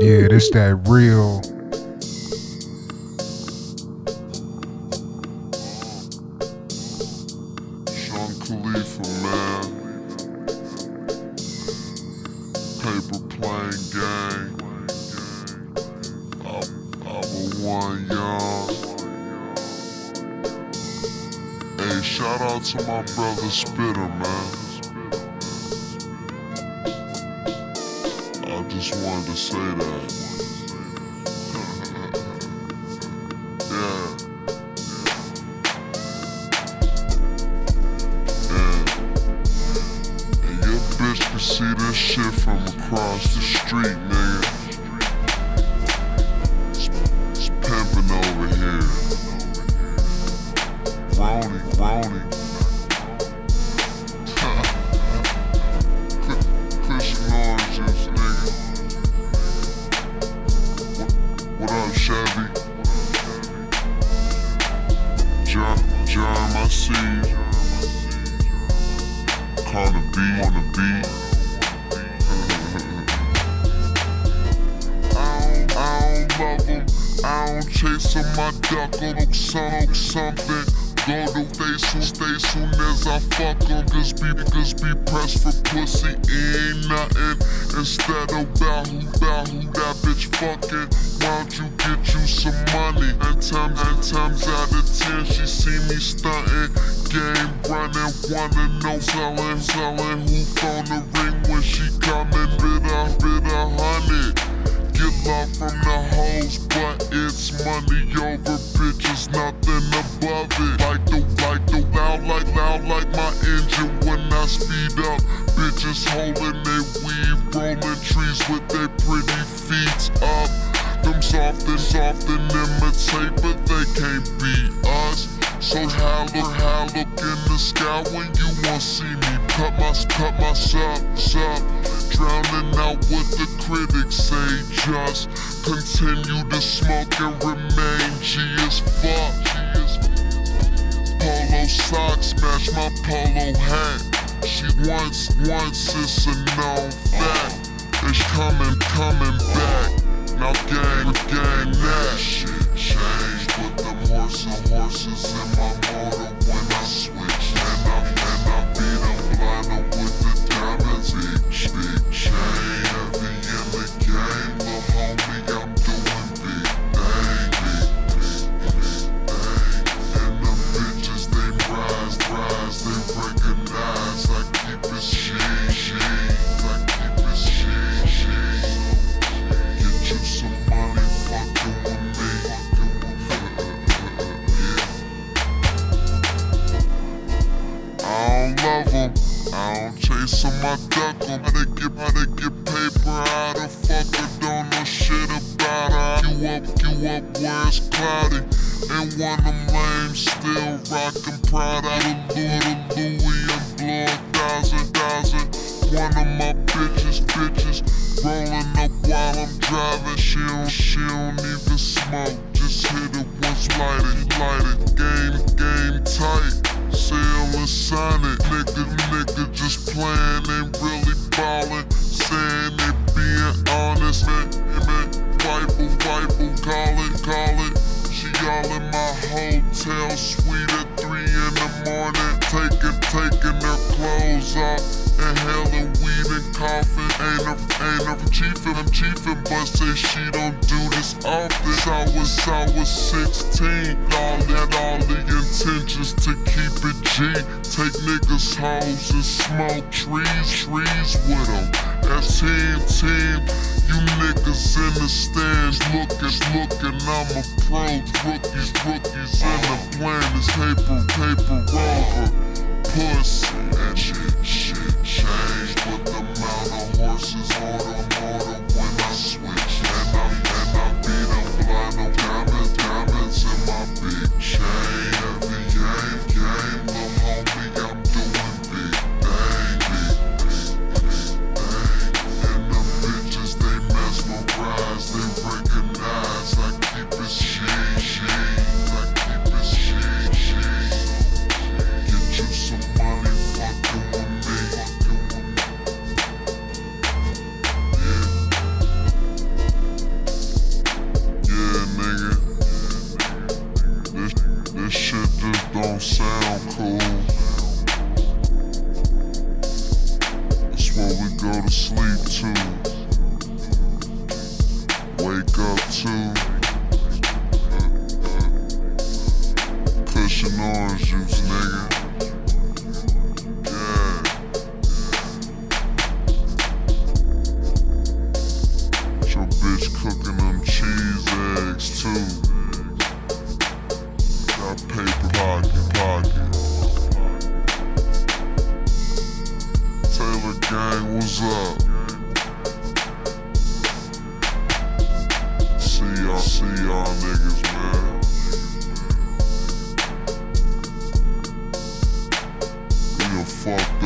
Yeah, this that real. Sean Khalifa, man. Paper plane gang. I'm, I'm a one young. Hey, shout out to my brother Spitta, man. Just wanted to say that. yeah. Yeah. And your bitch can see this shit from across the street, nigga. What, up, Chevy? Germ, I see you. Cardo B on the beat. I don't, I don't. I don't chase him. My duck some, something. Go to stay soon, stay soon as I fuck him. Cause be, cause be pressed for pussy. Ain't nothing. Instead about who, who that bitch fucking. Why don't you get you some money? And times, and times out of ten, she see me stunting. Game running, wanna know selling, selling. Who phone the ring when she coming? Bid a, bid a hundred. Get love from the hoes, but it's money over bitches, nothing above it. I speed up. Bitches holding their weave, rolling trees with their pretty feet up. Them soft and soft and imitate, but they can't be us. So how look in the sky when you won't see me? Cut my, cut myself, up. Drowning out what the critics say. Just continue to smoke and remain G as fuck. Polo socks match my polo hat. She wants, wants it's a known fact. It's coming, coming back. Now gang, gang that shit changed with them horses, horses in my motor when I switch. Don't chase them, I duck them. How they get, how they get paper? How the fucker don't know shit about her? You up, you up where it's cloudy. And one of them lames still rockin' proud out of Louis to Louis and blow a thousand, thousand. One of my bitches, bitches, rolling up while I'm driving. She don't, she don't even smoke. Just hit it once, light it, light it. Game, game tight. Sale and hotel suite at 3 in the morning. Taking, taking her clothes off. Inhaling weed and coughing. Ain't a, ain't a chiefin', I'm chiefin', but say she don't do this often. I was, I was 16. All had all the intentions to keep it G. Take niggas' hoes and smoke trees, trees with them. As team, team. You niggas in the stands looking, looking, I'm a pro. Rookies, rookies in the plan is paper, paper over. Pussy go to sleep to, wake up to. fuck.